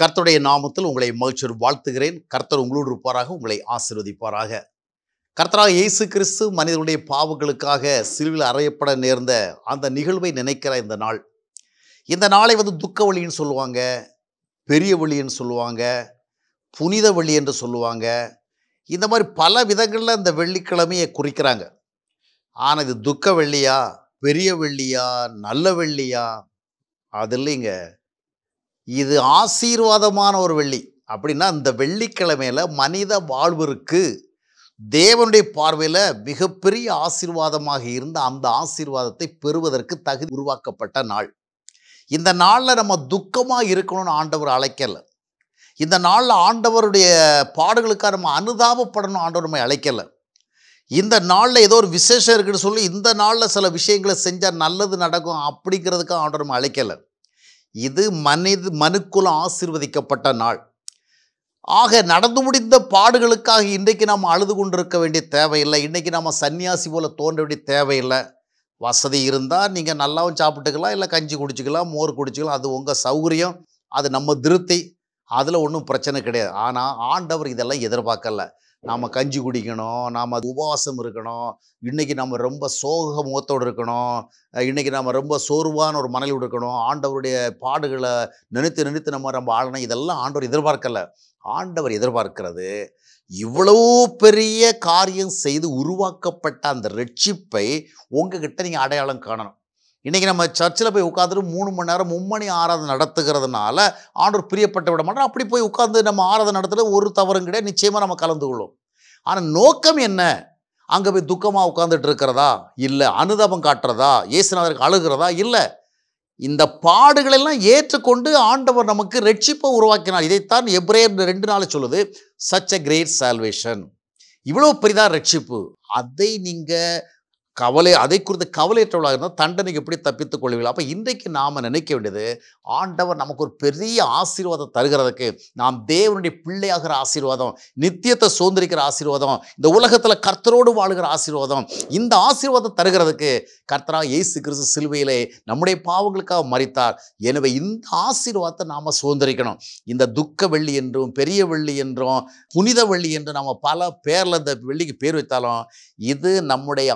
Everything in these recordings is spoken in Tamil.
கர்த்தருடைய நாமத்தில் உங்களை மகிழ்ச்சியோடு வாழ்த்துகிறேன். கர்த்தர் உங்களோடு இருப்பாராக உங்களை ஆசீர்வதிப்பாராக. கர்த்தராக இயேசு கிறிஸ்து மனிதனுடைய பாவங்களுக்காக சிலுவில் அறையப்பட நேர்ந்த அந்த நிகழ்வை நினைக்கிற இந்த நாள். இந்த நாளை வந்து துக்க வழின்னு சொல்லுவாங்க பெரிய வழின்னு சொல்லுவாங்க புனித வழி என்று சொல்லுவாங்க. இந்த மாதிரி பல விதங்களில் இந்த வெள்ளிக்கிழமையை குறிக்கிறாங்க. ஆனால் இது துக்க வெள்ளியா பெரிய வெள்ளியா நல்ல வெள்ளியா? அது இல்லைங்க. இது ஆசீர்வாதமான ஒரு வெள்ளி. அப்படின்னா இந்த வெள்ளிக்கிழமையில் மனித வாழ்விற்கு தேவனுடைய பார்வையில் மிகப்பெரிய ஆசீர்வாதமாக இருந்த அந்த ஆசீர்வாதத்தை பெறுவதற்கு தகுதி உருவாக்கப்பட்ட நாள். இந்த நாளில் நம்ம துக்கமாக இருக்கணும்னு ஆண்டவர் அழைக்கலை. இந்த நாளில் ஆண்டவருடைய பாடுகளுக்காக நம்ம அனுதாபப்படணும் ஆண்டவர் நம்ம அழைக்கலை. இந்த நாளில் ஏதோ ஒரு விசேஷம் இருக்குன்னு சொல்லி இந்த நாளில் சில விஷயங்களை செஞ்சால் நல்லது நடக்கும் அப்படிங்கிறதுக்காக ஆண்டவர் நம்ம அழைக்கலை. இது மனித மனுக்குலம் ஆசீர்வதிக்கப்பட்ட நாள். ஆக நடந்து முடிந்த பாடுகளுக்காக இன்றைக்கு நாம் அழுது கொண்டிருக்க வேண்டிய தேவையில்லை. இன்றைக்கி நம்ம சன்னியாசி போல தோன்ற வேண்டிய தேவையில்லை. வசதி இருந்தால் நீங்கள் நல்லாவும் சாப்பிட்டுக்கலாம் இல்லை கஞ்சி குடிச்சிக்கலாம் மோர் குடிச்சிக்கலாம். அது உங்கள் சௌகரியம் அது நம்ம திருப்தி. அதில் ஒன்றும் பிரச்சனை கிடையாது. ஆனால் ஆண்டவர் இதெல்லாம் எதிர்பார்க்கல. நாம் கஞ்சி குடிக்கணும் நாம் அது உபவாசம் இருக்கணும் இன்றைக்கி நம்ம ரொம்ப சோக முகத்தோடு இருக்கணும் இன்றைக்கி நம்ம ரொம்ப சோர்வான ஒரு மனநிலை இருக்கணும் ஆண்டவருடைய பாடுகளை நினைத்து நினைத்து நம்ம நம்ம ஆளணும் இதெல்லாம் ஆண்டவர் எதிர்பார்க்கலை. ஆண்டவர் எதிர்பார்க்கிறது இவ்வளோ பெரிய காரியம் செய்து உருவாக்கப்பட்ட அந்த ரட்சிப்பை உங்ககிட்ட நீங்கள் அடையாளம் காணணும். இன்றைக்கி நம்ம சர்ச்சில் போய் உட்காந்துட்டு மூணு மணி நேரம் மும்மணி ஆராதனை நடத்துகிறதுனால ஆண்டவர் பிரியப்பட்ட விட மாட்டோம் அப்படி போய் உட்காந்து நம்ம ஆராதனை நடத்துறது ஒரு தவறும் கிடையாது. நிச்சயமாக நம்ம கலந்து கொள்ளும். ஆனால் நோக்கம் என்ன? அங்கே போய் துக்கமாக உட்காந்துட்டு இருக்கிறதா? இல்லை. அனுதாபம் காட்டுறதா? இயேசுநாதருக்கு அழுகிறதா? இல்லை. இந்த பாடுகளெல்லாம் ஏற்றுக்கொண்டு ஆண்டவர் நமக்கு ரட்சிப்பை உருவாக்கினார். இதைத்தான் எப்ரேயர் ரெண்டு நாள் சொல்லுது. சச் அ கிரேட் சால்வேஷன் இவ்வளோ பெரிதாக ரட்சிப்பு. அதை நீங்கள் கவலை அதை குறித்து கவலையற்றவளாக இருந்தால் தண்டனைக்கு எப்படி தப்பித்துக் கொள்வீர்கள்? அப்போ இன்றைக்கு நாம் நினைக்க வேண்டியது ஆண்டவர் நமக்கு ஒரு பெரிய ஆசீர்வாதம் தருகிறதுக்கு நாம் தேவனுடைய பிள்ளையாகிற ஆசீர்வாதம் நித்தியத்தை சுதந்திரிக்கிற ஆசீர்வாதம் இந்த உலகத்தில் கர்த்தரோடு வாழுகிற ஆசீர்வாதம் இந்த ஆசீர்வாதம் தருகிறதுக்கு கர்த்தரா இயேசு கிறிஸ்து சிலுவையிலே நம்முடைய பாவங்களுக்காக மறித்தார் எனவே இந்த ஆசீர்வாதத்தை நாம் சுதந்திரிக்கணும். இந்த துக்க வெள்ளி என்றும் பெரிய வெள்ளி என்றும் புனித வெள்ளி என்றும் நம்ம பல பேரில் இந்த வெள்ளிக்கு பேர் வைத்தாலும் இது நம்முடைய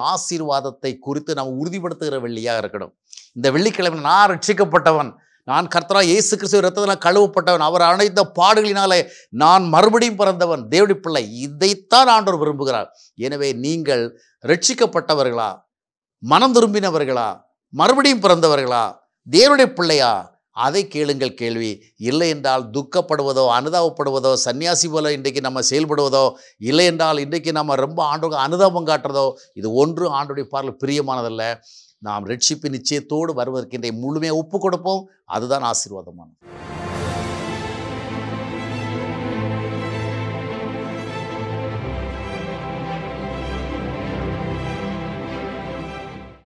ஆசீர்வாதத்தை குறித்து நாம் உறுதிப்படுத்துகிற வெள்ளியாக இருக்கணும். இந்த வெள்ளிக்கிழமை நான் ரட்சிக்கப்பட்டவன் நான் கர்த்தரா இயேசு கிறிஸ்துவ ரத்தத்தில் கழுவப்பட்டவன் அவர் அனைத்த பாடுகளினாலே நான் மறுபடியும் பிறந்தவன். தேவடி பிள்ளை இதைத்தான் ஆண்டவர் விரும்புகிறார். எனவே நீங்கள் ரட்சிக்கப்பட்டவர்களா? மனம் திரும்பினவர்களா? மறுபடியும் பிறந்தவர்களா? தேவனுடைய பிள்ளையா? அதை கேளுங்கள் கேள்வி. இல்லை என்றால் துக்கப்படுவதோ அனுதாபப்படுவதோ சன்னியாசி போல இன்றைக்கு நம்ம செயல்படுவதோ இல்லை என்றால் இன்றைக்கு நம்ம ரொம்ப ஆண்டு அனுதாபம் காட்டுறதோ இது ஒன்று ஆண்டுடைய பார்வை பிரியமானதல்ல. நாம் ரட்சிப்பு நிச்சயத்தோடு வருவதற்கு இன்றைய முழுமையாக ஒப்பு கொடுப்போம் அதுதான் ஆசீர்வாதமானது.